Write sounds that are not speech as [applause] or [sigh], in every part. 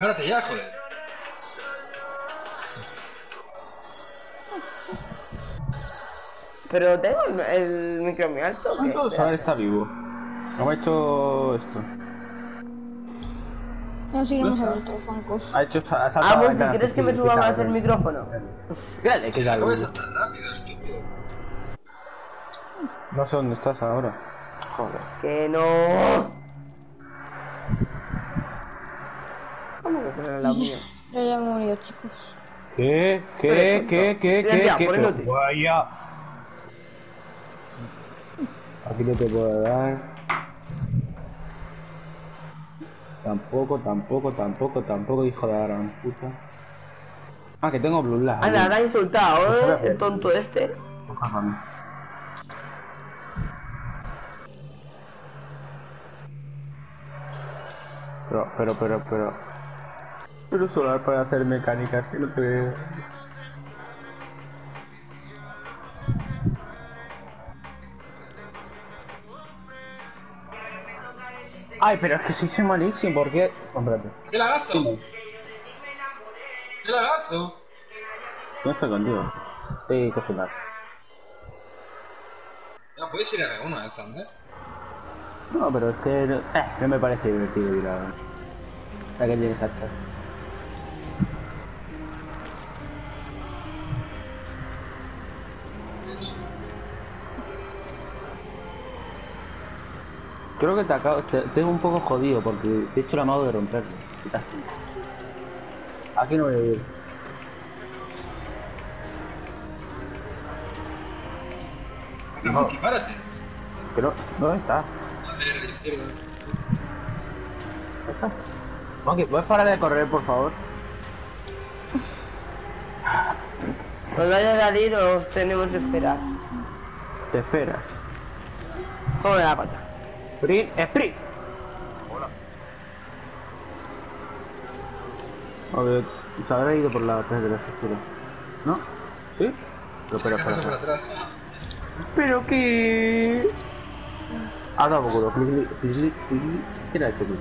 Párate ya, joder. Pero tengo el, el micro muy alto. ¿Cuánto saber está vivo? No ha hecho esto. No seguimos abiertos los bancos. Ha hecho. Ha Ah, ¿quieres que me suba más el micrófono? Mírale, que ¿Cómo tal. es tan rápido, estúpido? No sé dónde estás ahora. Joder. Que no. ¿Cómo que estás al lado mío? Ya ya hemos venido, chicos. ¿Qué? ¿Qué? ¿Qué? ¿Qué? ¿Qué? ¿Qué? Pero. Vaya. Aquí no te puedo dar. Tampoco, tampoco, tampoco, tampoco, hijo de la gran puta. Ah, que tengo Blue Light. Anda, me ha insultado, ¿eh? El tonto este. Pero, pero, pero, pero. Pero solar para hacer mecánicas, que no te veo. Ay, pero es que sí soy malísimo, ¿por qué? Cómprate. ¡Qué lagazo! ¡Qué lagazo! No estoy contigo. Que solar. Ya puedes ir a 1 del Thunder. No, pero es que no, eh, no me parece divertido ir a... La que tienes hachas. Creo que te acabo... Te, tengo un poco jodido porque te he hecho el amago de romperlo. Sí. Aquí no voy a ir. No... ¿Dónde está? A ver, a la izquierda. ¿Dónde está? Monkey, ¿puedes parar de correr, por favor? Pues vaya a salir o tenemos que esperar. Te espera. Joder la pata. Sprint, sprint. Hola. A ver, se habrá ido por la atrás de la estructura. ¿No? ¿Sí? Pero, pero, ¿Qué pasa por espera. atrás? ¿Pero qué? Ah, dado por culo. Clic, clic, clic, clic. ¿Quién ha hecho clic?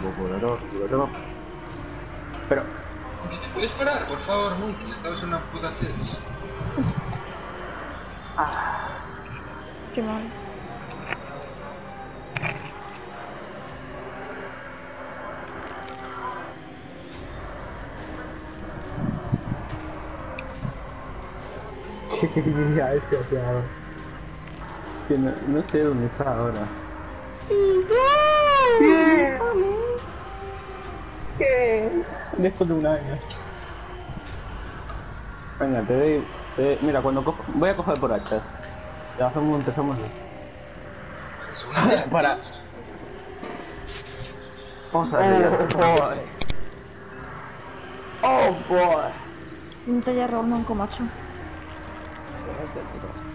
Por culo, no, digo, no. Pero, ¿Qué te puedes parar, por favor, Monkey? Estamos en una puta chess. Qué mal. ¿Qué quería ese hacia ahora? Que no, no sé dónde está ahora. ¿Qué? ¿Qué? Después de un año. Venga, te doy. Te, mira, cuando cojo. Voy a coger por hachas. Ya hacemos empezamos. Segunda vez. Para. Vamos a Oh ver. boy. Oh boy. No te haya robado un banco, macho.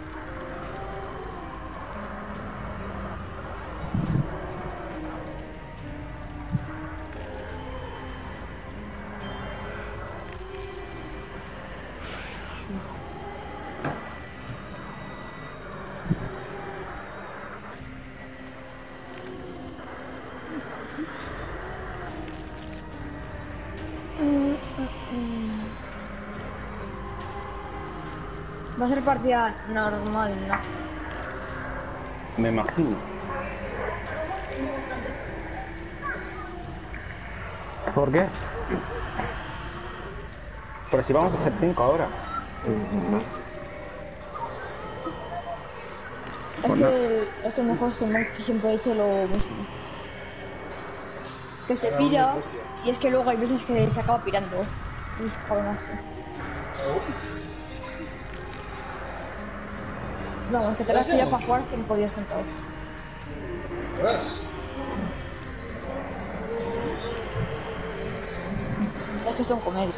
Va a ser partida normal, ¿no? Me imagino. ¿Por qué? Pero si vamos a hacer 5 ahora. Es que esto mejor es que Monkey siempre dice lo mismo. Que se pira y es que luego hay veces que se acaba pirando. Es cabronazo. Vamos, que te la has pillado para jugar 5 días contados. ¿Vas? Es que esto es un comedia.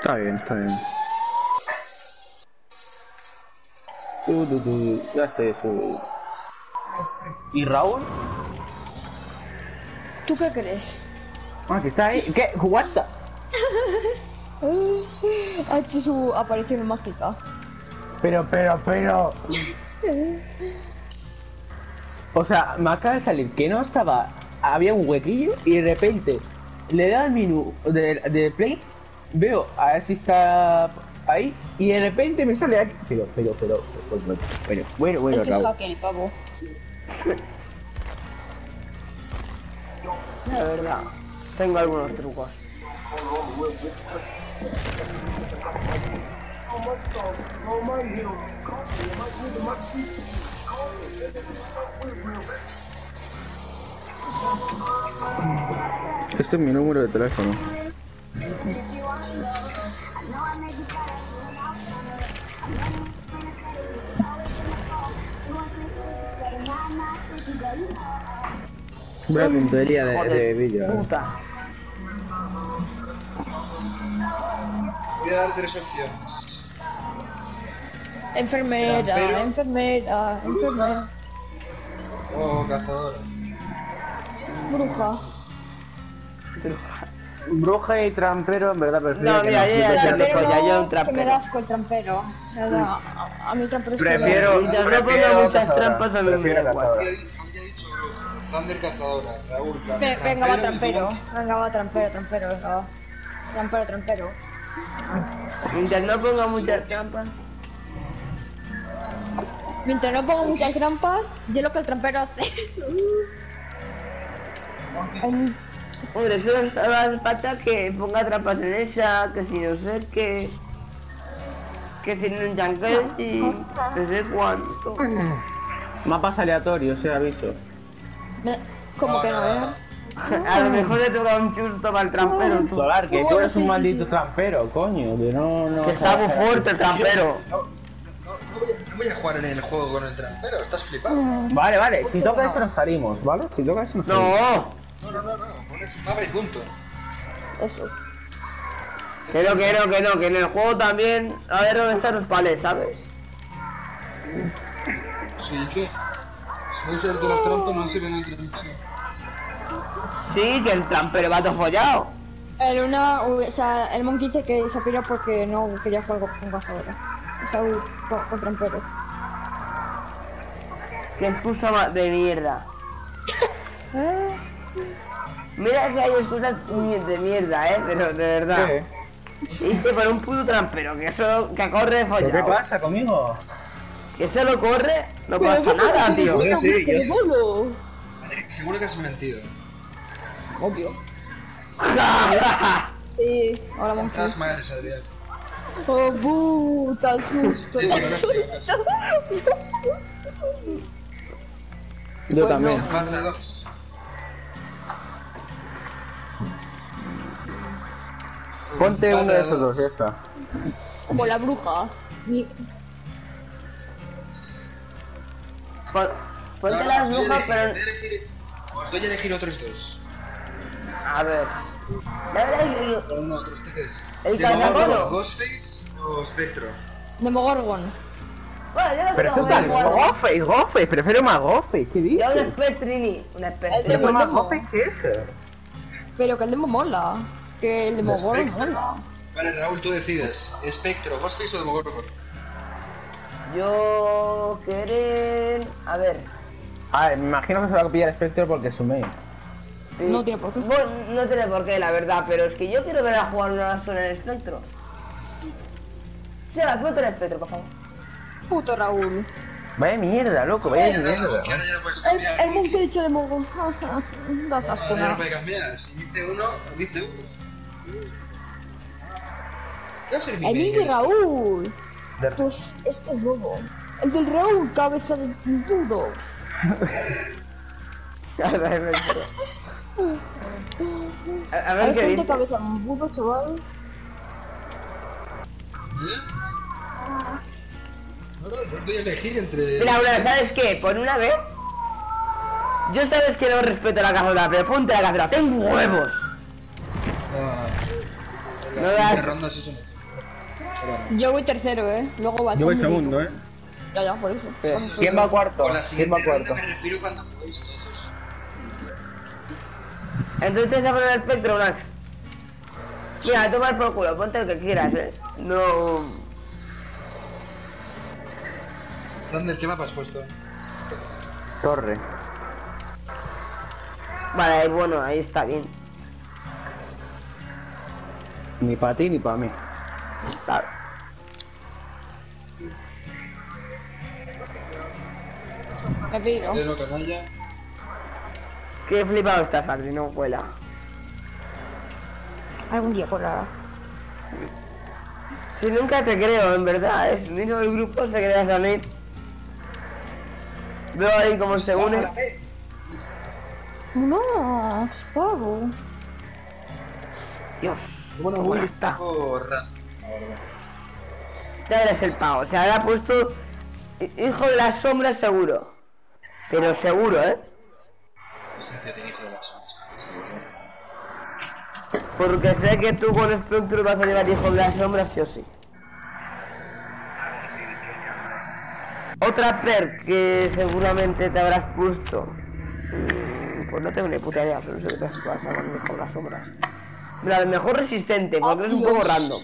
Está bien, está bien. Tu, tu, tu, Ya estoy subido. ¿Y Raúl? ¿Tú qué crees? Ah, que está ahí. ¿Qué? ¿Jugaste? Ha hecho su aparición mágica. Pero, pero, pero. O sea, me acaba de salir que no estaba. Había un huequillo y de repente le da el menú de, de play, veo a ver si está ahí y de repente me sale aquí. Pero, pero, pero. Bueno, bueno, bueno, bueno, es que es Raúl. hacker el pavo. La verdad. Tengo algunos trucos. Este es mi número de teléfono. Una tontería de, de vídeo. ¿eh? Puta. Voy a dar tres opciones. Enfermera, enfermera, enfermera. O cazadora. Bruja. Bruja y trampero, en verdad prefiero No, que mira, yo ya sé Trampero yo un que me da asco el trampero. O sea, da- a, a mí el trampero es que me da- Prefiero, Mientras no prefiero ponga muchas trampas, a mí me prefiero da igual. Cazadora. Thunder cazadora. Raúl ca- Ve- Venga, va trampero. Venga, va trampero, trampero, venga, va. Trampero, trampero. Mientras no ponga muchas trampas. Mientras no pongo muchas trampas, yo lo que el trampero hace. Hombre, solo solo falta que ponga trampas en esa, que si no sé qué. Que si no en y no sé cuánto. Mapas aleatorios, eh, aviso. me- ¿Cómo que no, eh? A lo mejor le toca un chusto para el trampero. tú. Solar, que tú eres sí, un maldito sí. trampero, coño. Que no, no. Que está muy fuerte el trampero. No, no, no, voy a, jugar en el juego con el trampero. Estás flipado. Vale, vale, si toca no. eso nos salimos, ¿vale? Si toca eso nos salimos. No, No, no, no, no. Pones mapa y punto. Eso. que no, que no, que no, que en el juego también. A ver dónde están los palés, ¿sabes? Sí, ¿qué? Si puede ser de las trampas, no sirven el trampero. Sí, que el trampero va todo follado. El una, o sea, el monkey dice que se piró porque no quería jugar con cazadora. O sea, con, con trampero. Qué excusa de mierda. Eh, Mira que hay excusas de mierda, eh, pero de verdad. ¿Qué? Y que por un puto trampero que solo que corre ¿Pero qué follado. pasa conmigo? Que solo corre, no Pero pasa nada, tío. Sí, sí, pero yo- bolo. Madre, Seguro que has mentido. Obvio. [laughs] Sí, ahora monkey. ¿Cuántas madres, Adrián? Oh, bu, tal susto. Sí, sí, ahora sí, ahora sí. Yo Pues también. Ponte uno de esos dos, ya está. Como la bruja. Ponte No, las os doy a brujas, elegir, pero. os doy a elegir- Os doy a elegir otros dos. A ver. Otros tres. ¿El Demogorgon? Ghostface o Spectro. Demogorgon. Bueno, yo no Pero tú jugar- Goface, Goface, prefiero más Goface, ¿qué Yo un dices? Spectrini, un El Spectrini. demo, el más demo. Goface que ese. Pero que el demo mola. Que el Demogorgon mola. Vale, Raúl, tú decides. Spectro, Ghostface o Demogorgon. Yo querer. A ver. A ver, me imagino que se va a pillar Spectre porque es su main. sí. No tiene por qué. Bueno, no tiene por qué, la verdad, pero es que yo quiero ver a jugar una sola en el espectro. Sí, la ponte en el espectro, por favor. Puto Raúl. Vaya mierda, loco, vaya Que mierda. ahora ya no puedes El, cambiar. el monkey ha dicho Demogorgon. [laughs] Das asco, Ahora ya no ¿no? puede cambiar. Si dice uno, dice uno. ¿Qué va a ser mi El niño Raúl. De- Pues este es lobo. El del Raúl, cabeza de pudo. [laughs] A ver, a, ver Hay qué gente dice. cabeza de pudo, chaval. ¿Eh? No, no, os doy a elegir entre. Mira, una, ¿sabes qué? Por una vez. Yo sabes que no respeto la cazadora, pero ponte la cazadora. ¡Tengo huevos! No, en No las siguientes das- rondas eso no. Yo voy tercero, eh. Luego va Yo voy segundo, eh. Ya, ya, por eso. ¿Quién va cuarto? ¿Quién va cuarto? me refiero cuando juguéis todos. Entonces te vas a poner el espectro, Max. Mira, tomar por culo, ponte el que quieras, eh. No. Thunder, ¿qué mapa has puesto? Torre. Vale, ahí, bueno, ahí está bien. Ni para ti ni para mí. Claro. Me piro. Qué flipado estás, Adri, no vuela. Algún día por ahora. Si nunca te creo, en verdad, es mismo el grupo se queda Sanit. Veo ahí cómo se une. No, Sparrow. Dios, Bueno, ¿dónde bueno, está? Ya eres el pavo, se habrá puesto hi- hijo de las sombras seguro. Pero seguro, ¿eh? Ese tío tiene hijo de las sombras. Porque sé que tú con Spectre vas a llevar hijo de las sombras sí o sí. Otra perk que seguramente te habrás puesto. Mm, Pues no tengo ni puta idea, pero no sé qué te pasa con hijo de las sombras. Mira, el mejor resistente, porque es un poco random.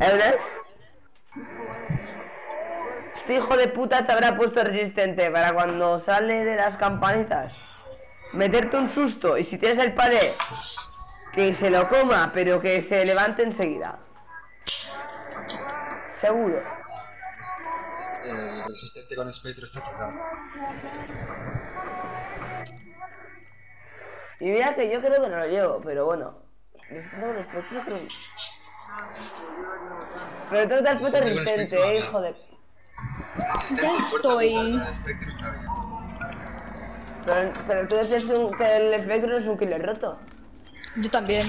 ¿Ebles? Este hijo de puta se habrá puesto resistente para cuando sale de las campanitas. Meterte un susto y si tienes el pared, que se lo coma, pero que se levante enseguida. Seguro. El resistente con espectro está chetado. Y mira que yo creo que no lo llevo, pero bueno. Espectro, creo que- Pero tú te has puesto Resistente eh, no. hijo de... El Ya estoy. el. Pero, pero tú dices que el espectro no es un killer roto. Yo también.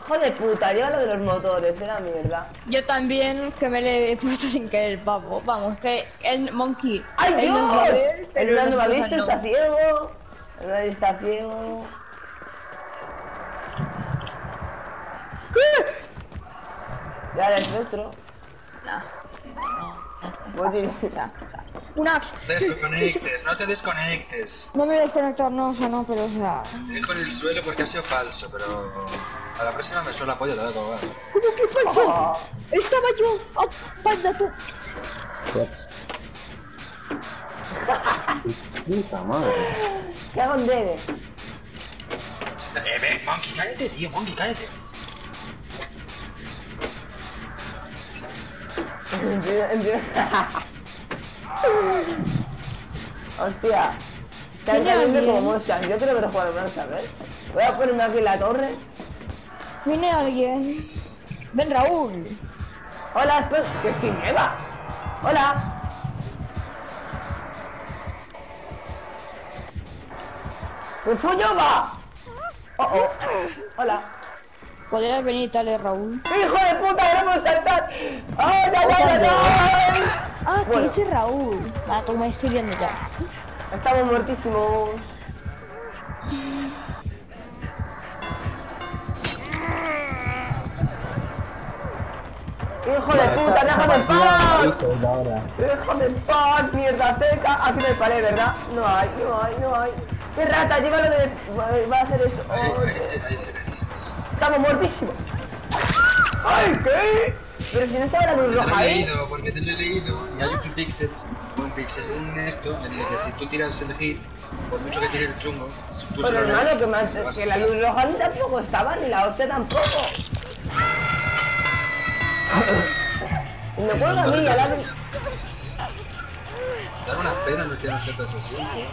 Hijo de puta, lleva lo de los motores, era mierda. Yo también, que me le he puesto sin querer, pavo. Vamos, que el monkey. ¡Ay, él Dios! el ha nosotros visto, no. está ciego. El está ciego. Ya el espectro. Nah, Pues sí. nah, nah. Una. Desconectes, no te desconectes. No me voy a desconectar, no, o sea, no, pero o sea. Te dejo en el suelo porque ha sido falso, pero a la próxima me suelo apoyo, te voy a colgar. ¿Cómo que falso? Oh, Estaba yo. ¡Ah, panda tú! Puta madre. ¿Qué hago en breve? Eh, ven, Monkey, cállate, tío, Monkey, cállate. [laughs] Hostia. Cayendo alguien. como moscas. Yo creo que no juego más, ¿sabes? Voy a ponerme aquí en la torre. Viene alguien. Ven, Raúl. Hola, espera. Que estoy nueva. Hola. ¡Me fue yo, va! Oh, oh. Hola. Podrías venir, dale, Raúl. ¡Hijo de puta, queremos saltar! ¡Ay, ay, ay, ay, ay! Ah, que Bueno. ese es Raúl. Va, como me estoy viendo ya. Estamos muertísimos. ¡Hijo de puta, déjame en paz! ¡Déjame en paz, mierda seca! Aquí no hay pared, ¿verdad? No hay, no hay, no hay. ¡Qué rata! Llévalo de... Va a hacer eso. ¡Estamos muertísimos! ¡Ay, qué! Pero si no estaba la luz Porque te lo roja leído, porque te lo he leído. Y hay un pixel, un pixel, un esto, en el que si tú tiras el hit, por mucho que tire el chungo, tú se Pero lo hermano, que, a que la sacar. luz roja ni tampoco estaba, ni la hostia tampoco. Y [laughs] me Sí, cuelga a mí, la. Dar una pena no tiene objetos así, ¿sí?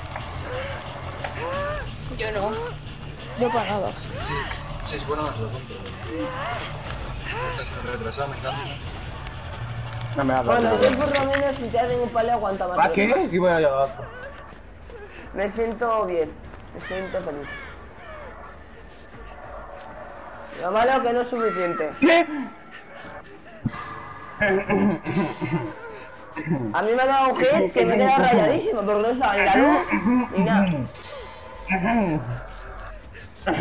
Yo no. Yo para nada. Si fueses- si fueses bueno, os lo compro. Estás retrasado, me encanta. No me hagas. Bueno, yo por lo menos si te hacen un paleo aguanta más. ¿Para qué? ¿Qué voy a llevar? Me siento bien, me siento feliz. Lo malo que no es suficiente. ¿Qué? A mí me ha dado un hit que me he quedado rayadísimo porque no estaba ni la luz ni nada. A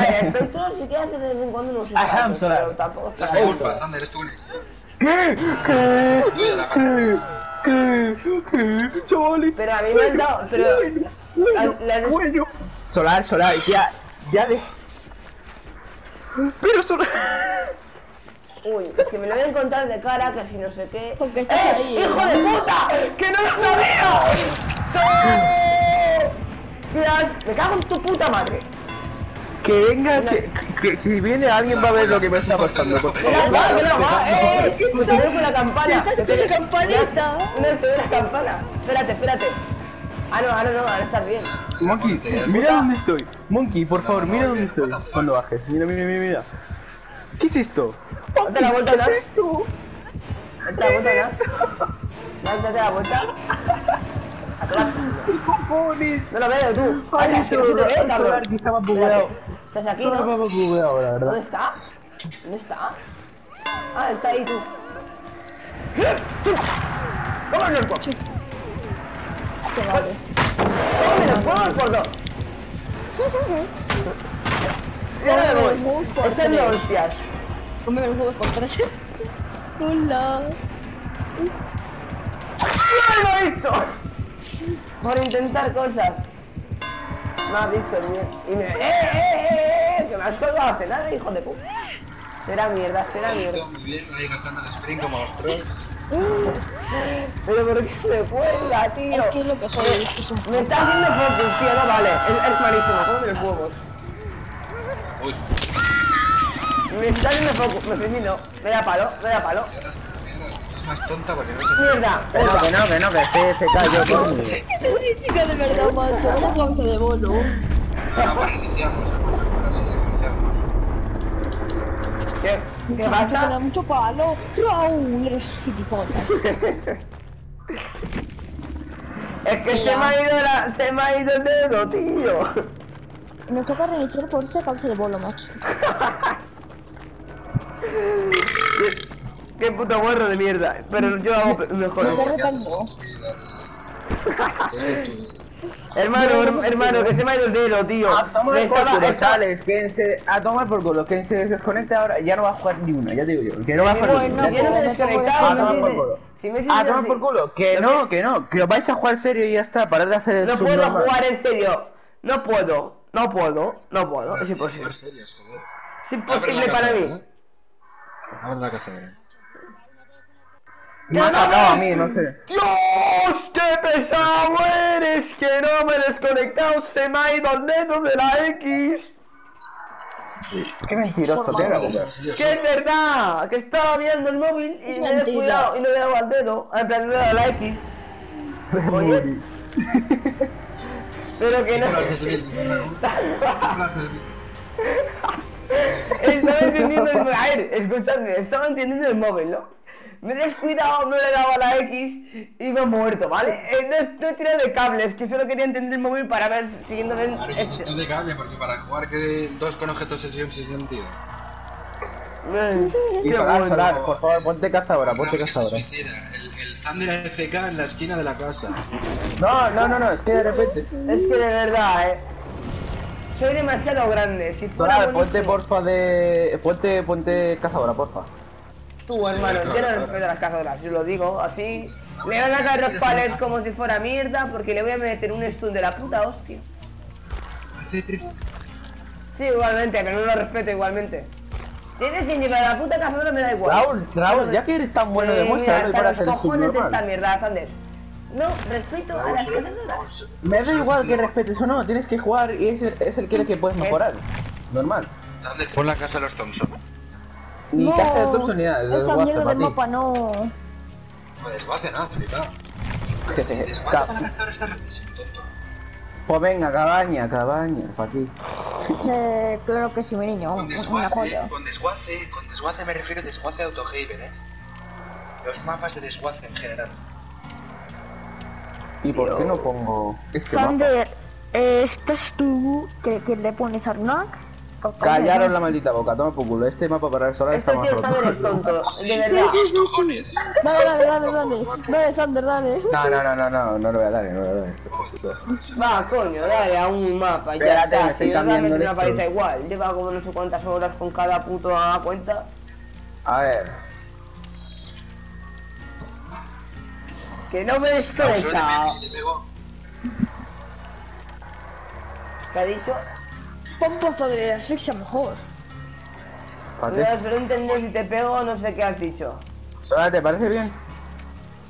ver, el espectro sí que hace de vez en cuando unos Ajá, pero tampoco Es está tu bien. culpa, Thunder, es tu conexión. ¿Qué? ¿Qué? Parte. ¿Qué? ¿Qué? Chavales. Pero a mí me han dado, pero... Bueno, la- la- bueno. Solar, solar, ya, ya de... Pero solar... Uy, es que me lo voy a encontrar de cara, que si no sé qué. Porque estás ¡Eh, ahí, ¡Hijo ¿no? de puta! ¡Que no lo sabía! [laughs] ¡Sí! Me cago en tu puta madre. Que venga, que, que, que viene alguien va a ver lo que me está pasando. por favor. Mira, va, mira, va, eh, ¿Qué me estás- tengo con la campana. estás Me con la tengo- campanita? Una vez te doy la campana. Espérate, espérate. Ah, no, ahora no, ahora estás bien. Monkey, mira dónde estoy. Monkey, por favor, mira dónde estoy. Cuando bajes, mira, mira, mira, mira. ¿Qué es esto? Date la vuelta, ¿Qué ¿no? es esto? Date la vuelta, ¿no? Date la vuelta. ¿Qué cojones? No lo veo tú. Ay, que no se te ve, Solar, cabrón. Estaba bugueado. Estás aquí, ¿Dónde está? ¿Dónde está? Ah, está ahí tú. ¡Cómeme el coche! Qué madre. ¡Cómeme los huevos por dos! Ya me voy. hostias. Los huevos por tres. [laughs] Hola. ¡No lo he visto! Por intentar cosas. Me has visto el miedo. Y me... ¡Eh, eh, eh, eh! Que me has colgado hace nada, hijo de puta. Será mierda, será mierda. Muy bien, ahí gastando el sprint como los pros. [laughs] Pero ¿por qué me cuelga, tío? Es que es lo que soy, es que es un Me está haciendo focus, tío, no vale. Es, es malísimo, cómeme los huevos. Uy, Me está haciendo focus, me felicito. Me da palo, me da palo. y ahora está, más tonta porque no se Mierda, Que no, que no, que no, que se, se cayó. coño. Es de verdad, macho. Una de bono. Ahora pues iniciamos, vamos a jugar así, iniciamos. ¿Qué, ¿Qué Me da pasa? mucho palo. Raúl, eres gilipollas. [laughs] Es que se me ha ido la, se me ha ido el dedo, tío. Nos toca reiniciar por esta cabeza de bolo, macho. [laughs] [laughs] Qué, puto gorro de mierda. Pero yo hago mejor. No te ¿Qué haces retengo. con tu vida, tío? ¿Qué es tu- Hermano, her- hermano, que se me ha ido el dedo, tío. A tomar Me por estaba- culo, estaba- que se, a tomar por culo, que se desconecte ahora, ya no va a jugar ni una, ya te digo yo, que no va a jugar ni una. Yo no me he me desconectado, pongo A no tomar por si- culo. si me A tomar por culo, que no, que no, que os vais a jugar serio y ya está, parad de hacer el No puedo jugar en serio. No puedo, no puedo, no puedo. Es imposible. Es Abre imposible la para mí. ¿eh? Abre la cazadora. Me ha sacado a mí, no sé. ¡Dios! ¡Qué pesado eres! Que no me he desconectado, se me ha ido el dedo de la X. Qué mentiroso, Formal. tío. la Vamos a boca. ver, serios. Que es verdad, que estaba viendo el móvil y Es me he descuidado y no le he dado al dedo. En plan, no le he dado a la X. Oye, [laughs] pero que no. [laughs] Estaba entendiendo el móvil. A ver, escuchadme, estaba entendiendo el móvil, ¿no? Me he descuidado, no le he dado a la X y me he muerto, ¿vale? Eh, no estoy tirando de cables, que solo quería entender el móvil para ver, siguiendo el... Claro, yo no de cable, porque para jugar que dos con objetos sesión sin sentido. Solar, bueno. solar, por favor, ponte cazadora, ponte Raúl, que se cazadora. suicida. El, el Thunder FK en la esquina de la casa. No, no, no, no, es que de repente. Es que de verdad, eh. Soy demasiado grande. Si fuera Solar, ponte porfa de. Ponte, ponte cazadora, porfa. Tú, hermano, yo no respeto a las cazadoras, yo lo digo así. Le van a caer los palets como si fuera mierda porque le voy a meter un stun de la puta hostia. Hace tres. Sí, igualmente, pero no lo respeto igualmente. Tienes que llevar a la puta cazadora, me da igual. Raúl, Raúl, ya que eres tan bueno, Eh, demuéstralo para hasta hacer los el cojones de esta subnormal. mierda, Thunder. No, respeto a las cazadoras. Me da igual que respetes o no, tienes que jugar y es, es el que, el que puedes mejorar. Normal. Thunder, pon la casa de los Thompson. Ni No, casa de tus unidades, de esa mierda ti. mapa no. No desguace, no, flipado. Que se- Desguace para la cazadora está rarísimo, tonto. Pues venga, cabaña, cabaña, para ti. Eh, claro que sí, mi niño. Con desguace, con desguace, con desguace me refiero a desguace autohaven, eh. Los mapas de desguace en general. ¿Y por qué no pongo este mapa? Eh, ¿estás tú que, que le pones a Runax? Callaros la maldita boca, toma por culo. Este mapa para el solar está Este más tío Thunder es roto. tonto, de Sí, verdad. sí, sí. Dale, dale, dale, dale. Dale, Thunder, dale. No, no, no, no, no, no lo voy a dar, no lo voy a dar. Va, coño, dale a un mapa, ya está. estoy Si yo cambiando realmente una paliza esto. igual. Lleva como no sé cuántas horas con cada puto cuenta. A ver, Que no me pego. ¿Qué ha dicho? Pon un poco de asfixia mejor. No, Espérate. pero entender si te pego, no sé qué has dicho. Sora, ¿te parece bien?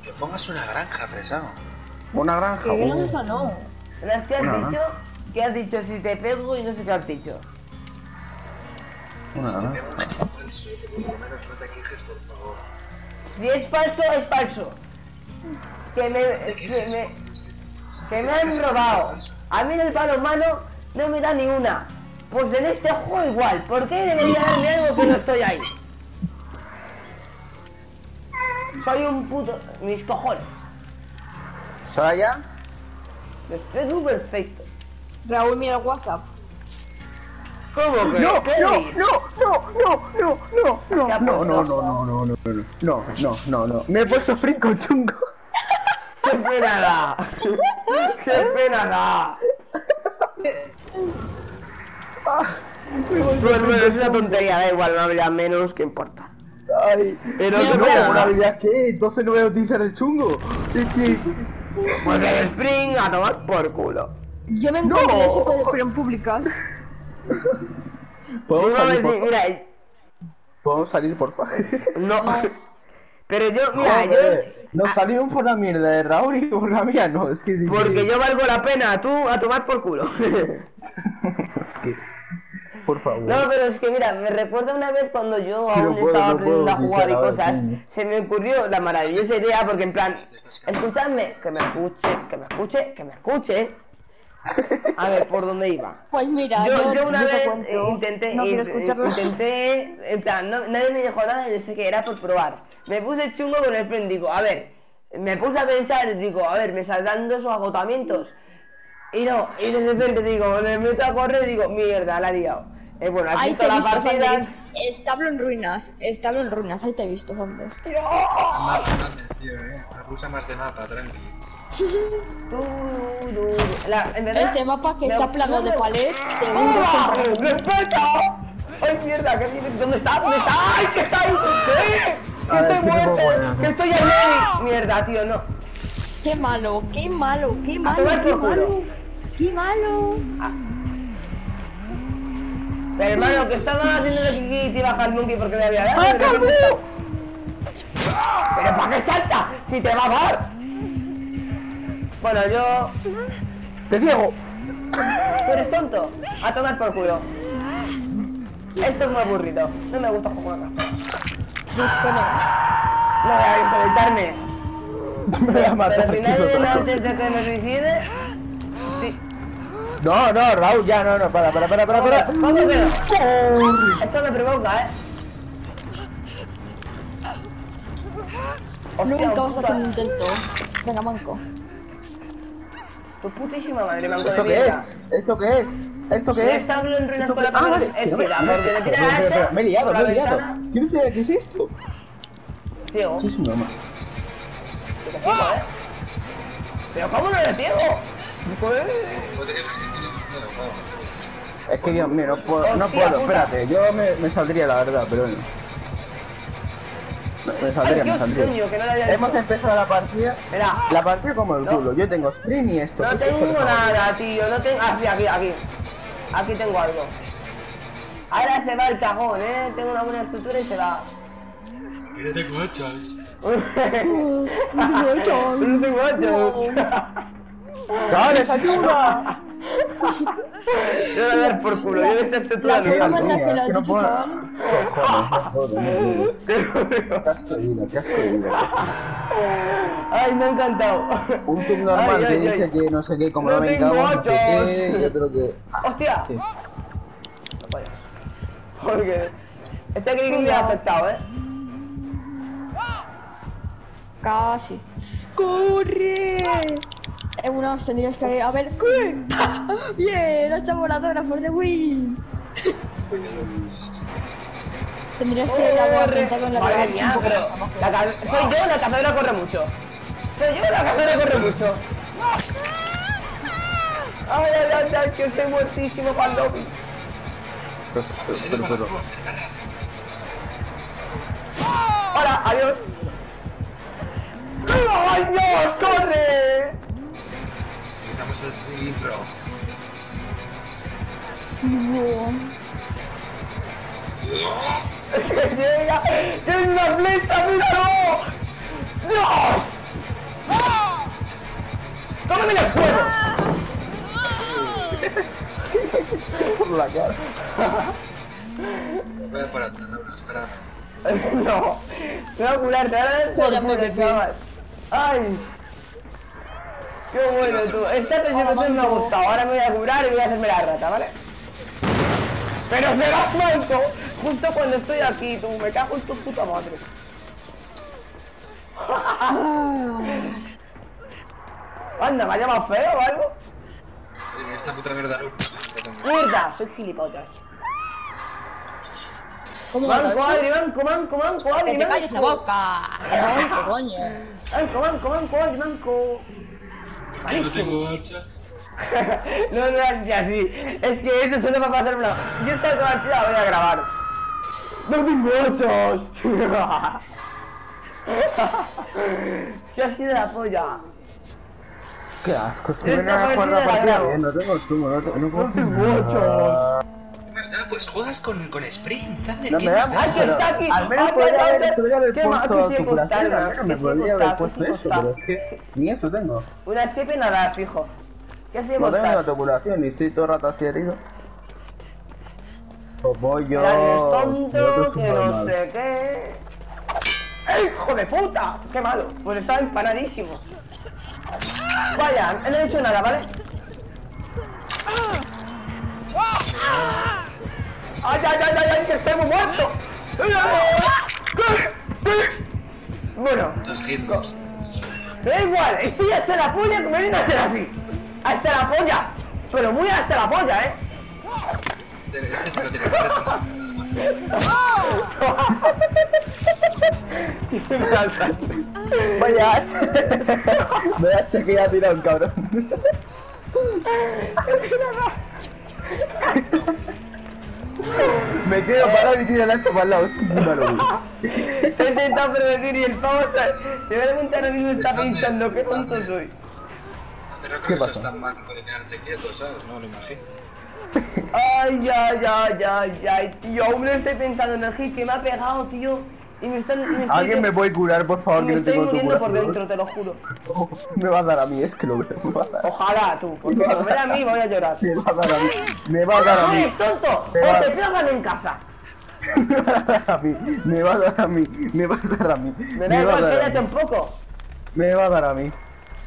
Que pongas una granja, pesado. Una granja. Que uh, granja no. Las que has Una, dicho, ¿qué has dicho si te pego y no sé qué has dicho? una Si te granja. pego falso, que por lo menos no te quejes, por favor. Si es falso, es falso. Que me, ¿De que me, que me han robado. A mí en el balonmano no me da ni una. Pues en este juego igual. ¿Por qué debería darme algo que no estoy ahí? Soy un puto... Mis cojones. ¿Sora ya? Estoy súper perfecto. Raúl, mira el WhatsApp. ¿Cómo que? No, ¿Qué no, no, no, no, no, no, no, ¿Qué ha no, no, no, no, no, no, no, no, no, no, me he puesto frinco chungo. ¡Qué pena da! ¡Qué pena da! Pues bueno, es una tontería, da igual, no habría menos, que importa. Ay, Pero no, pena ahora da. ya que, entonces no voy a utilizar el chungo. Es que, Pues el Spring a tomar por culo. Yo me No. encontré eso pero- pero en públicas. [laughs] podemos Una salir por, mira, podemos salir por no. [laughs] [laughs] Pero yo, mira, Joder, yo. nos ah, salimos por la mierda de Raúl y por la mía no, es que sí. Porque yo valgo la pena, tú a tomar por culo. Es que, por favor. No, pero es que mira, me recuerda una vez cuando yo No aún puedo, estaba no aprendiendo a jugar y cosas, se me ocurrió la maravillosa idea porque en plan, escuchadme, que me escuche, que me escuche, que me escuche. A ver, ¿por dónde iba? Pues mira, Yo, yo, yo una yo vez cuento. eh, intenté, no intenté, en plan, no- nadie me dijo nada y yo sé que era por probar. Me puse chungo con el friend, digo, a ver, me puse a pensar, digo, a ver, me saldrán dos agotamientos. Y no, y de repente digo, le meto a correr y digo, mierda, la he liado. Eh, bueno, así Ahí te he la visto, partida. Establo en ruinas. Establo en ruinas. Ahí te he visto. Mapa también, tío, eh. Abusa más de mapa, tranqui. La- en verdad, Este mapa que está plagado de palets, seguro es ¡Ah! ¡Respeta! ¡Ay, mierda! ¿qué? ¿Dónde está? ¿Dónde está? ¡Ay, que está ahí! ¿Qué? ¡Que estoy muerto! ¡Que estoy medio! Mierda, tío, no. Qué malo, qué malo, qué malo, qué malo. Qué malo. Pero hermano, que estaba haciendo lo que te baja el monkey porque me había dado. ¡Ah, de Calvo! ¡Pero para qué salta! ¡Si te va a dar! Bueno, yo... ¡Te ciego! ¿Tú eres tonto? A tomar por culo. Esto es muy aburrido. No me gusta jugar acá. No voy a desconectarme. [laughs] Me voy a matar. Pero si nadie antes de que me suicide... No, no, Raúl, ya, no, no, para, para, para, para, para. ¿Cómo que? Esto me provoca, ¿eh? Hostia, Nunca vas a hacer un intento. Venga, manco. Tu putísima madre, manco de ¿Esto qué es? ¿Esto qué es? ¿Esto qué es? está en ruinas ¿Esto con qué- la Ah, porque le tira espera, la hacha Me he liado, me he liado. ¿Quién sabe qué es esto? Ciego. Sí, es Que. Pero ¿cómo no le ciego? Pues... Es que Dios mío, no puedo, no puedo, espérate, yo me, me saldría la verdad, pero bueno. Me, me Ay, saldría, me saldría. coño, que no Hemos visto. empezado la partida. Mira. La partida como el No. culo. Yo tengo sprint y esto. No ¿Qué tengo hago? nada, tío, no tengo... Ah, sí, aquí, aquí. Aquí tengo algo. Ahora se va el cajón, ¿eh? Tengo una buena estructura y se va. Que [laughs] no tengo hachas. No tengo hechos. No tengo hachas. ¡Chavales, ayuda! Yo voy a dar por culo, yo esta estructura La no forma en la que lo has que no dicho, no no digo. Qué asco de vida, qué asco de vida. Ay, me ha encantado. Un tub normal que dice que no sé qué, como No vengamos, no sé qué, y otro que... ¡Hostia! No. Porque... Ese clic me ha afectado, ¿eh? Casi. ¡Corre! Bueno, [laughs] [laughs] tendrías que... A ver... ¡Bien! ¡Hacha voladora for the win! Tendrías que haber apuntado en la Madre un mía, poco pero... más. La ca- Soy yo, la cazadora corre mucho. Soy yo, la cazadora corre mucho. Ay, ay, ay, ay, que estoy muertísimo cuando... Pero, Se pero, pero, el barra. Hola, adiós. ¡Ay, Dios, corre! Necesitamos ese libro. No. ¡Llega! ¡Es una flecha! ¡Míralo! ¡Dios! ¡Tómame el fuego! Por. Voy a parar, no. No, me voy a curarte, ahora ¡Ay! Qué bueno tú. Esta presentación me ha gustado, ahora me voy a curar y voy a hacerme la rata, ¿vale? Pero se va muerto justo cuando estoy aquí, tú, me cago en tu puta madre. [laughs] Anda, me ha llamado feo o algo. Esta puta mierda tengo. Mierda, soy gilipollas. ¿Cómo Manco, Adri, manco, manco, manco, Adri, Que te calles la manco. boca. Ay, qué coño. Manco, manco, manco, Adri, manco. Yo no tengo hachas. [laughs] no, no es así. Es que eso solo para pasar una. Yo esta partida la voy a grabar. ¡No tengo osos! que ha sido la polla. Qué asco, Esta a partida la grabo. no tengo zumo, no, tengo- no tengo hacer Pues juegas con, con Sprint, Zander. No ¿qué me da más da? ¡Ay, que está aquí! Al menos ¡Ay, podría que haber, está- podría haber ¿Qué más? puesto Que sí, tu curación, costar, al menos me podría haber puesto eso, costar. pero es que ni eso tengo. Una escape nada, fijo. ¿Qué No tengo autocuración, y soy todo rato así herido. Pues voy yo... Tonto, que no sé qué. ¡Eh, hijo de puta! ¡Qué malo! Pues estaba empanadísimo. Vaya, no he hecho nada, ¿vale? ¡Ay, ay, ay, ay, ay, que estemos muertos! Bueno, da igual, estoy hasta la polla que me viene a hacer así. Hasta la polla. Pero muy hasta la polla, ¿eh? Vaya hacha. Vaya hacha que ya tirado un cabrón. Me quedo parado y tiro el hacha para el lado, es que malo, predecir y el pavo se, se da cuenta ahora mismo está Sander, pensando qué tonto soy. ¿Qué creo que pasa? seas tan manco de quedarte quieto, ¿sabes? No lo imagino. Ay, ay, ay, ay, ay, tío, aún no estoy pensando en el hit que me ha pegado, tío. Y me están. y me estoy- ¿Alguien me puede curar, por y favor, me que no estoy tengo muriendo por dentro, te lo juro. Me va a dar a mí, es que lo veo, me va a dar. Ojalá tú, porque como me da a mí voy a llorar. Me va a dar a mí, me va a dar a ¡No mí, eres tonto! Me ¡O va- te pegan en casa! me va a dar a mí, me va a dar a mí, me va a dar a mí, Me da igual, mí, un poco. me va a dar a mí,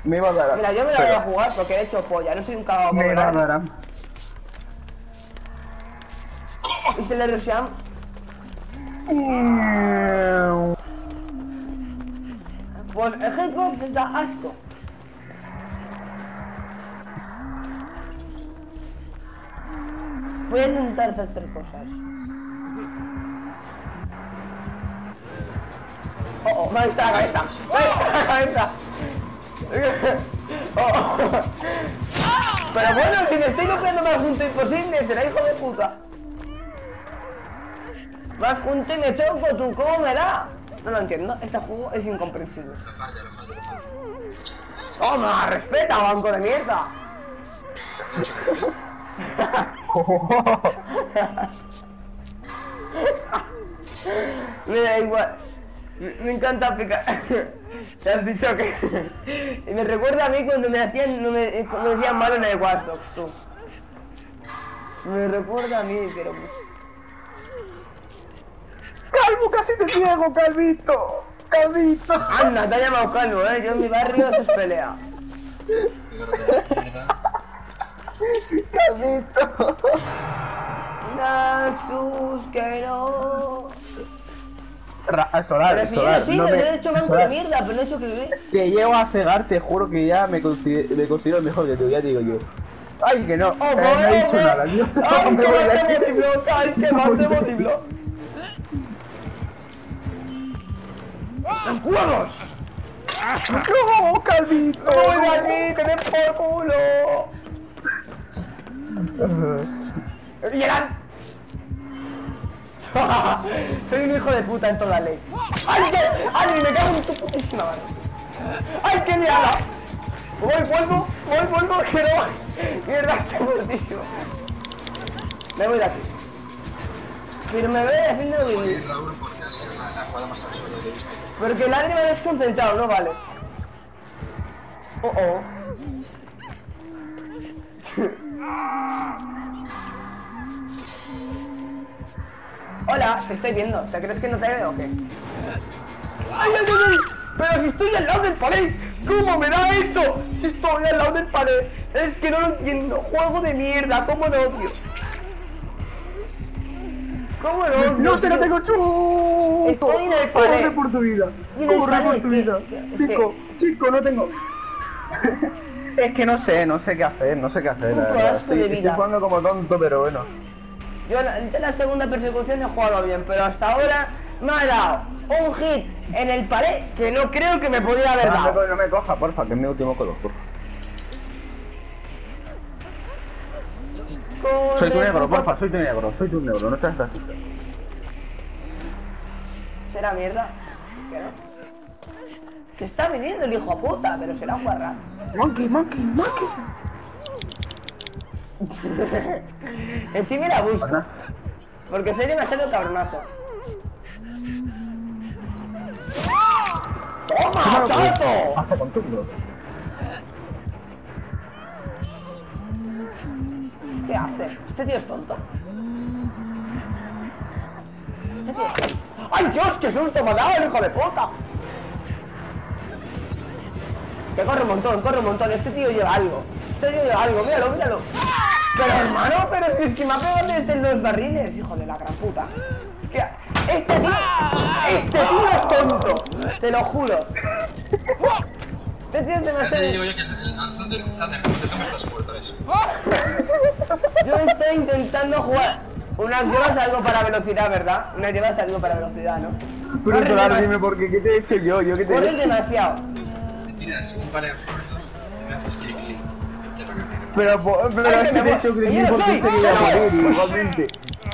me va a dar a mí. Mira, yo me la voy a jugar porque he hecho polla, no soy un cagado Me va a dar a mí. Y se le rushean. Pues el les da asco. Voy a intentar hacer tres cosas. Oh, oh, ahí está, ahí está. Ahí está. Oh, oh. Pero bueno, si me estoy copiando más junto imposible, será hijo de puta. Más junto y me choco, tú, ¿cómo me da? No lo entiendo, este juego es incomprensible. ¡Toma, respeta, banco de mierda! [laughs] Me da igual. Me, encanta picar. [laughs] Te has dicho que. Y [laughs] me recuerda a mí cuando me hacían. No me, me decían malo en el WhatsApp, tú. Me recuerda a mí, pero. Calvo, casi te ciego, Calvito, Calvito. Anda, te ha llamado calvo, eh. Yo en mi barrio eso es pelea. Calvito. Nasus, que no. Ra solar, Pero si yo solar, no sigo, no yo me- he hecho banco de mierda, pero no he hecho que Que llego a cegar, te juro que ya me considero, me considero mejor que tú, ya te digo yo. Ay, que no, ¡Oh, eh, no he dicho nada, yo ¡Ay, me que te aquí. motivó! ¡Ay, que más te motivó! ¡Los! ¡No, Calvito! ¡No de! ¡Que me por culo! ¡Y eran! [laughs] Soy un hijo de puta en toda ley. ¡Ay, que! ¡Ay, me cago en tu putísima madre! ¡Ay, qué mierda! Voy, vuelvo, voy, vuelvo, [laughs] que no. Mierda, estoy muertísimo. Me voy de aquí. Pero me voy haciendo Voy vivir. La, jugada más. Porque el Adri me ha desconcentrado, no vale. Oh, oh. [laughs] Hola, te estoy viendo. ¿Te crees que no te veo o qué? ¡Ay, ay, ay, ay! Pero si estoy al lado del pared, ¿cómo me da esto? Si estoy al lado del pared, es que no lo entiendo. Juego de mierda, ¿cómo lo odio? ¿Cómo lo? ¡No se lo tengo chuto! Estoy en el pared. Corre por tu vida. Corre por tu que- vida. que- Chico, chico, no tengo. es que no sé, no sé qué hacer, no sé qué hacer. Un La verdad. pedazo de Estoy, vida. estoy jugando como tonto, pero bueno. Yo la, la segunda persecución he jugado bien, pero hasta ahora me ha dado un hit en el pared que no creo que me pudiera haber No me, dado. no me coja, porfa, que es mi último color, porfa. Corre, Soy tu negro, porfa. soy tu negro, soy tu negro, no seas racista. ¿Será mierda? Que no. Que está viniendo el hijo puta, pero será un guarra. Monkey, monkey, monkey. en sí me la busco, porque soy demasiado cabronazo. ¡Toma, chato! Hasta con ¿Qué hace? Este tío es tonto. Este tío. ¡Ay, Dios! ¡Qué susto me ha dado el hijo de puta! Que corre un montón, corre un montón. Este tío lleva algo. Este tío lleva algo, míralo, míralo. Pero hermano, pero es que, me ha pegado desde los barriles, hijo de la gran puta. Este tío, este tío es tonto, te lo juro. Este tío es Ya te demasiado... digo yo que el, el al Thunder, Thunder, no te tomes estas puertas. Yo estoy intentando jugar. Unas llevas algo para velocidad, ¿verdad? Unas llevas algo para velocidad, ¿no? Pero claro, dime por qué, ¿qué te he hecho yo? ¿Yo qué te he corren hecho? demasiado. Me tiras un pare absurdo y me haces clic clic. Te. Pero, pero Ay, es que te he hecho no porque soy, sé que iba a morir igualmente.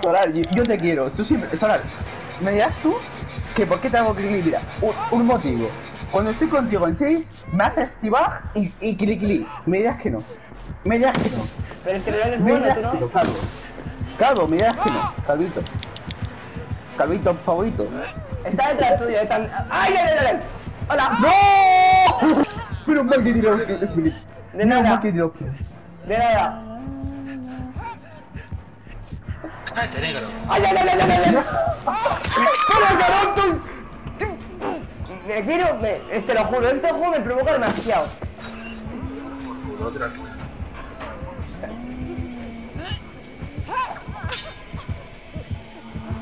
Solar, yo, yo te quiero. Tú siempre, Solar, me dirás tú que por qué te hago clic Mira, un, un motivo. Cuando estoy contigo en Chase, me haces tibag y, y clic clic. Me dirás que no. Me dirás que no. Pero es que no eres Me bueno, dirás no. Calvo. Calvo, me dirás que no. Calvito. Calvito favorito. Está detrás tuyo, está... ¡Ay, ay, ay, ay! ¡Hola! ¡No! Pero mal que tiró. De nada, mal que tiró. de nada. ¡Cállate, negro! ¡Ay, ay, ay, ay, ay! ay! ¡Pero Me quiero... Me, te lo juro, este juego me provoca demasiado. Otra que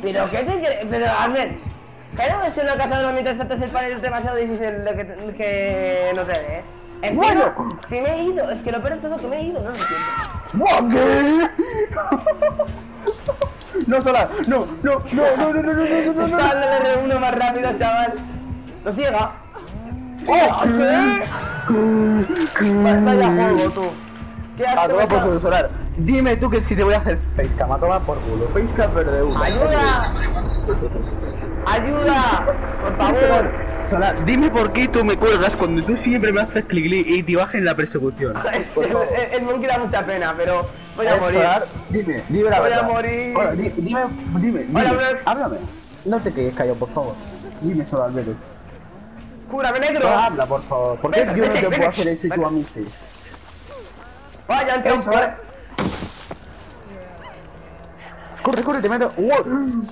Pero qué te crees, pero a ver, que no es una cazadora mientras saltas el panel es demasiado difícil de que, que no te dé, ¿eh? Encima, Bueno. si me he ido, es que lo peor de todo que me he ido, no lo entiendo. ¿Qué? No, Solar, no, no, no, no, no, no, no, no, no, no. Está el R1 más rápido, chaval. Lo ciega. ¿Qué hace? Vaya juego, tú. ¿Qué A haces? tomar por culo, Solar. Dime tú que si te voy a hacer facecam, a tomar por culo. Facecam verde uno. ¡Ayuda! ¡Ayuda! Por favor. Solar, dime por qué tú me cuelgas cuando tú siempre me haces clic clic y te bajas en la persecución. [laughs] El, monkey da mucha pena, pero voy a morir. Dime, dime la Voy a morir. Hola, di- dime, dime, dime. Háblame. No te quedes callado, por favor. Dime, Solar, vete. ¡Cúbrame negro! Solar, habla, por favor. ¿Por qué yo no te puedo hacer eso y tú a mí sí? Vaya, Eso. par. Corre, corre, te meto. ¡Wow!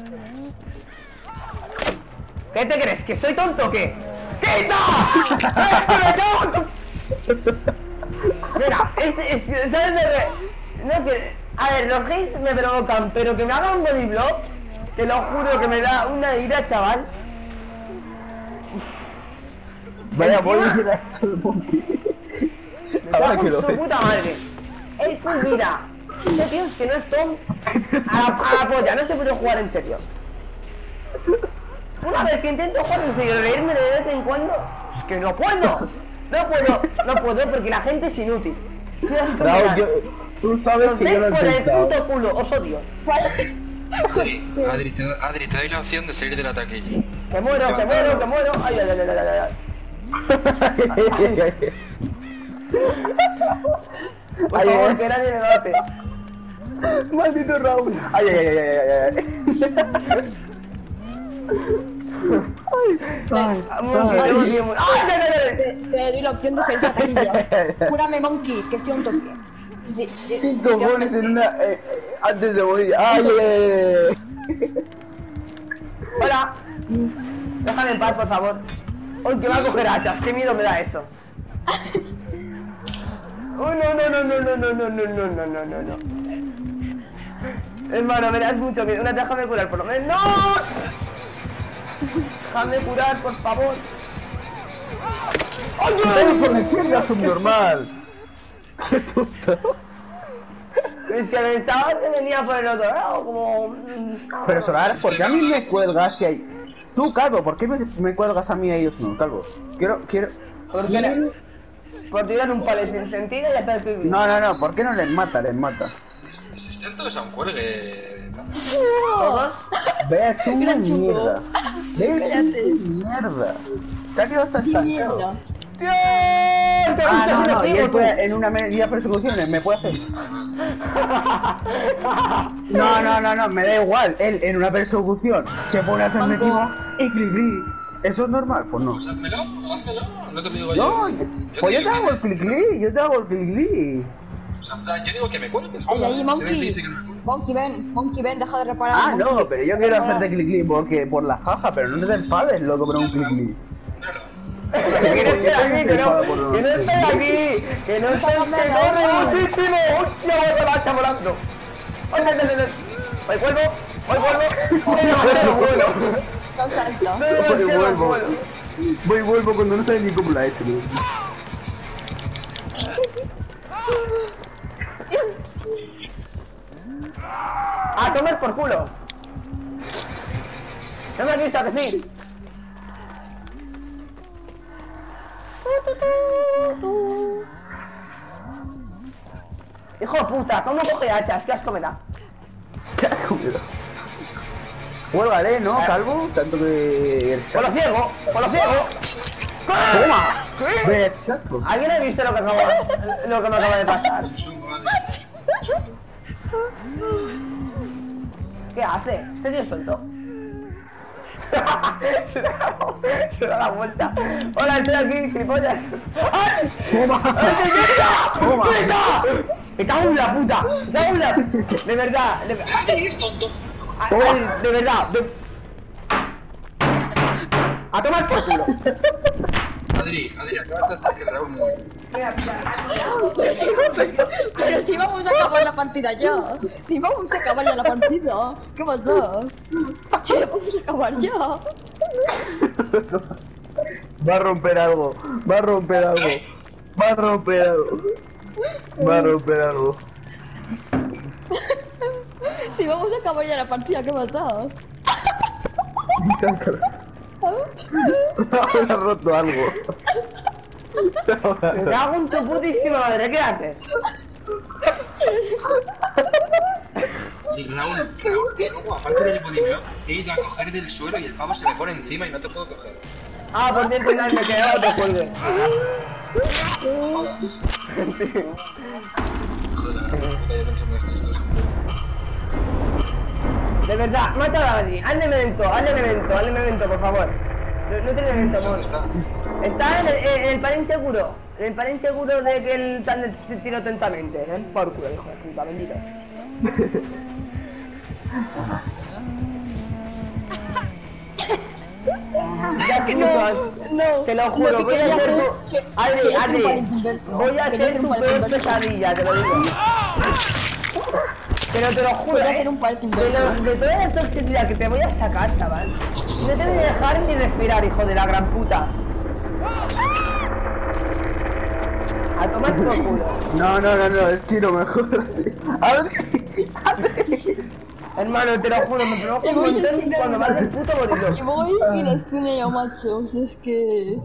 ¿Qué te crees? ¿Que soy tonto o qué? ¡Quita! ¡Es que me cago en tu- Mira, es, es, ¿sabes de re- No que... A ver, los hits me provocan, pero que me haga un block, te lo juro que me da una ira, chaval. Vaya, Encima- voy a ir a hecho el monkey. Me [laughs] Ahora que lo su sé. puta madre. Es este tío es que no es Tom a la, a la polla, no se puede jugar en serio. Una vez que intento jugar en serio, reírme de vez en cuando, es que no puedo. No puedo, no puedo porque la gente es inútil. Yo, tú sabes Os que yo lo he por el puto culo, os odio. Adri, Adri, te, Adri, te doy la opción de salir del ataque. Que muero, que muero, que muero. Ay, ay, ay, ay, ay, ay. Por Ay, favor, ay. que nadie me mate. Maldito Raúl. Ay, ay, ay, ay, ay, ay. Te, te doy la opción de ser taquilla. Cúrame, Monkey, que estoy a un toque. Di- di- ¿Qué di- cojones en una. eh, eh, antes de morir? ¡Ay, ay, ay, ay! ¡Hola! Déjame en paz, por favor. Uy, que va a coger hachas, qué miedo me da eso. Uy, no, no, no, no, no, no, no, no, no, no, no, no, no. Hermano, me das mucho miedo. Una, déjame curar por lo menos. ¡No! Déjame curar, por favor. ¡Ay, ¡Ay, por la no! izquierda, subnormal! ¡Qué susto! Es que pensaba que venía por el otro lado, como... mm, Pero Solar, ¿por qué a mí me cuelgas si hay.? Tú, Calvo, ¿por qué me, me cuelgas a mí y a ellos no, Calvo? Quiero, quiero. ¿Por qué Por tirar un palo sin sentido y hacer que No, no, no, ¿por qué no les mata? Les mata. Están todos a un cuelgue. Ve chungo. mierda. Ve mierda. Se ha quedado hasta ¡Qué estancado. ¡Dios! ¿Te Ah, no, no, y él puede, tú? en una media persecución me puede hacer. No, no, no, no, me da igual. Él en una persecución se pone a Mango. encima y clic clic. ¿Eso es normal? Pues no. Pues házmelo, házmelo. No te lo digo No, yo. pues yo te hago el clic clic, yo te hago el clic clic. O sea, yo digo que me cuelgues. ¡Ay, ahí, Monkey! Monkey, ven, Monkey, ven, deja de reparar. Ah, no, pero yo quiero hacerte clic clic porque por la jaja, pero no te enfades, loco, por un clic clic. Que no estoy aquí, que no, que no estoy aquí, que no estoy, que corre muchísimo. ¡Hostia, voy la hacha volando! ¡Voy vuelvo! ¡Voy vuelvo! ¡Voy demasiado vuelo! No salto. ¡Voy demasiado vuelvo. vuelo! Voy y vuelvo cuando no sabes ni cómo la he hecho. ¡A tomar por culo! ¿No me has visto que sí? Hijo de puta, ¿cómo coge hachas? ¿Qué asco me da? Qué asco me da. Huélgale, ¿no, Calvo? Tanto que... ¡Por lo ciego! ¡Por lo ciego! ¡Toma! ¿Qué? ¿Alguien ha visto lo que, acabo, lo que me acaba de pasar? ¿Qué hace? Este tío es tonto. Se, da, se da la vuelta. Hola, estoy aquí, gilipollas. ¡Ay! Toma. ¡Ay, qué quita! Toma. ¡Me cago en la puta! ¡Me cago en la... De verdad, de, ¡Ay, es tonto! ay, ay, de verdad. de- A tomar por culo. Adri, Adri, acabas de hacer que Raúl muere. Pero si, pero, pero si vamos a acabar la partida ya. Si vamos a acabar ya la partida. ¿Qué más da? Si vamos a acabar ya. Va a romper algo. Va a romper algo. Va a romper algo. Va a romper algo. Si vamos a acabar ya la partida, ¿qué más da? Ahora ha roto algo. Me cago en tu putísima madre, ¿qué haces? Y Raúl, Raúl, aparte del bodyblock, he ido a coger del suelo y el pavo se me pone encima y no te puedo coger. Ah, por cierto, nadie me quedó otro cuelgue. Jodas. Joder, puta, yo pensando esto, esto es De verdad, mata a Adri. Hazle memento, hazle memento, hazle memento, por favor. No, no tiene memento, amor. ¿Dónde está? Está en el, en el inseguro. En el pan inseguro de que el tan se tiró atentamente. ¿eh? Por culo, hijo de puta, bendito. Ya [laughs] putos. No, Te lo lo juro, que voy a hacer tu... que- Adri, Adri, voy a hacer tu peor pesadilla, te lo digo. [laughs] Pero te lo juro, Voy a ¿eh? hacer un paréntesis de, inverso. lo- de toda la toxicidad que te voy a sacar, chaval. No te voy a dejar ni respirar, hijo de la gran puta. A tomar por [laughs] culo. No, no, no, no, es tiro mejor. Adri. Hermano, te lo juro, me provoca Y un a montón cuando hace el puto Y bolillo. voy y les pone yo, macho. Si es que.